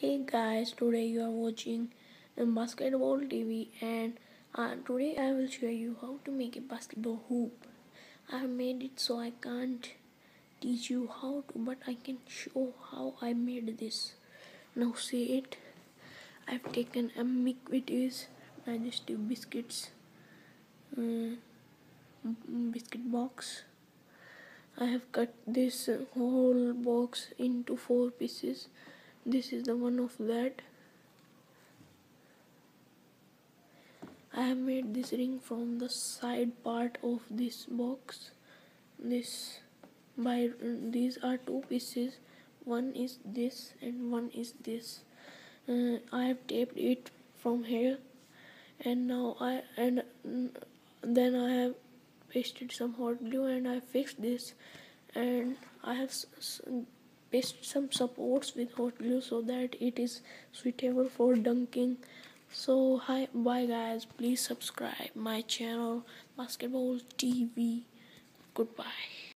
Hey guys, today you are watching Basketball TV and uh, today I will show you how to make a basketball hoop. I have made it so I can't teach you how to but I can show how I made this. Now see it. I've taken a McVitie's digestive biscuits uh, biscuit box I have cut this whole box into four pieces this is the one of that. I have made this ring from the side part of this box. This by these are two pieces. One is this and one is this. Uh, I have taped it from here. And now I and then I have pasted some hot glue and I fixed this. And I have pasted some supports with hot glue so that it is suitable for dunking. So hi bye guys. Please subscribe my channel basketball tv goodbye